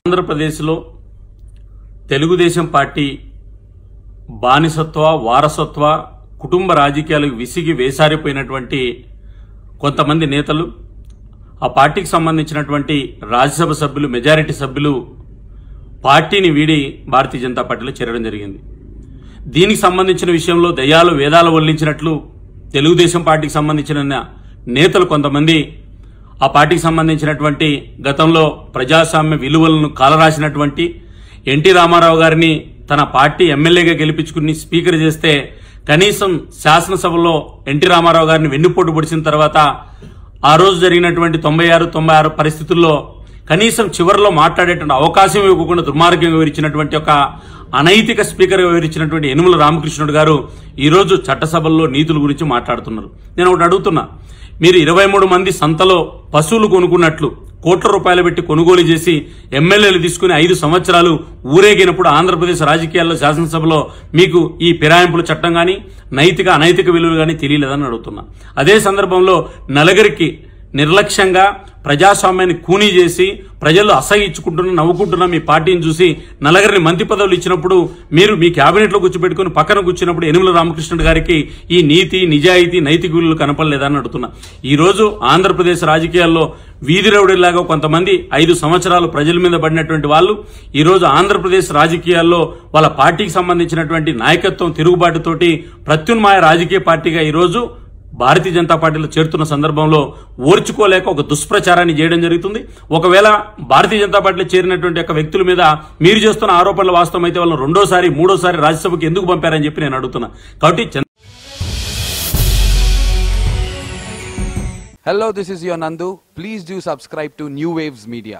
ఆంధ్రప్రదేశ్లో తెలుగుదేశం పార్టీ బానిసత్వ వారసత్వ కుటుంబ రాజకీయాలకు విసిగి వేసారిపోయినటువంటి కొంతమంది నేతలు ఆ పార్టీకి సంబంధించినటువంటి రాజ్యసభ సభ్యులు మెజారిటీ సభ్యులు పార్టీని వీడి భారతీయ జనతా పార్టీలో చేరడం జరిగింది. దీనికి సంబంధించిన విషయంలో దయాలు వేదాలు వల్లించినట్లు తెలుగుదేశం పార్టీకి సంబంధించిన నేతలు కొంతమంది ఆ పార్టీకి సంబంధించినటువంటి గతంలో ప్రజాస్వామ్య విలువలను కాలరాసినటువంటి ఎన్టీ రామారావు గారిని తన పార్టీ ఎమ్మెల్యేగా గెలిపించుకుని స్పీకర్ చేస్తే కనీసం శాసనసభలో ఎన్టీ రామారావు గారిని వెన్నుపోటు పొడిచిన తర్వాత ఆ రోజు జరిగినటువంటి తొంభై ఆరు తొంభై ఆరు పరిస్థితుల్లో కనీసం చివరిలో మాట్లాడేటువంటి అవకాశం ఇవ్వకుండా దుర్మార్గంగా వివరించినటువంటి ఒక అనైతిక స్పీకర్ వివరించినటువంటి యనుమల రామకృష్ణుడు గారు ఈరోజు చట్టసభల్లో నీతుల గురించి మాట్లాడుతున్నారు. నేను ఒకటి అడుగుతున్నా. మీరు ఇరవై మూడు మంది సంతలో పశువులు కొనుక్కున్నట్లు కోట్ల రూపాయలు పెట్టి కొనుగోలు చేసి ఎమ్మెల్యేలు తీసుకుని ఐదు సంవత్సరాలు ఊరేగినప్పుడు ఆంధ్రప్రదేశ్ రాజకీయాల్లో శాసనసభలో మీకు ఈ ఫిరాయింపుల చట్టం కానీ నైతిక అనైతిక విలువలు కానీ తెలియలేదని అడుగుతున్నా. అదే సందర్భంలో నలుగురికి నిర్లక్ష్యంగా ప్రజాస్వామ్యాన్ని కూనీ చేసి ప్రజలు అసహించుకుంటున్న నవ్వుకుంటున్న మీ పార్టీని చూసి నలగరిని మంత్రి పదవులు ఇచ్చినప్పుడు మీరు మీ క్యాబినెట్లో కూర్చోబెట్టుకుని పక్కన కూర్చున్నప్పుడు యనుమల రామకృష్ణుడు గారికి ఈ నీతి నిజాయితీ నైతిక విలువలు కనపడలేదని అడుగుతున్నా. ఈ రోజు ఆంధ్రప్రదేశ్ రాజకీయాల్లో వీధి రౌడీలాగా కొంతమంది ఐదు సంవత్సరాలు ప్రజల మీద పడినటువంటి వాళ్ళు ఈరోజు ఆంధ్రప్రదేశ్ రాజకీయాల్లో వాళ్ళ పార్టీకి సంబంధించినటువంటి నాయకత్వం తిరుగుబాటుతోటి ప్రత్యున్మాయ రాజకీయ పార్టీగా ఈరోజు భారతీయ జనతా పార్టీలో చేరుతున్న సందర్భంలో ఓర్చుకోలేక ఒక దుష్ప్రచారాన్ని చేయడం జరుగుతుంది. ఒకవేళ భారతీయ జనతా పార్టీలో చేరినటువంటి ఒక వ్యక్తుల మీద మీరు చేస్తున్న ఆరోపణలు వాస్తవం అయితే వాళ్ళని రెండోసారి మూడోసారి రాజ్యసభకు ఎందుకు పంపారని చెప్పి నేను అడుగుతున్నా. కాబట్టి hello this is your Nandu please do subscribe to new waves media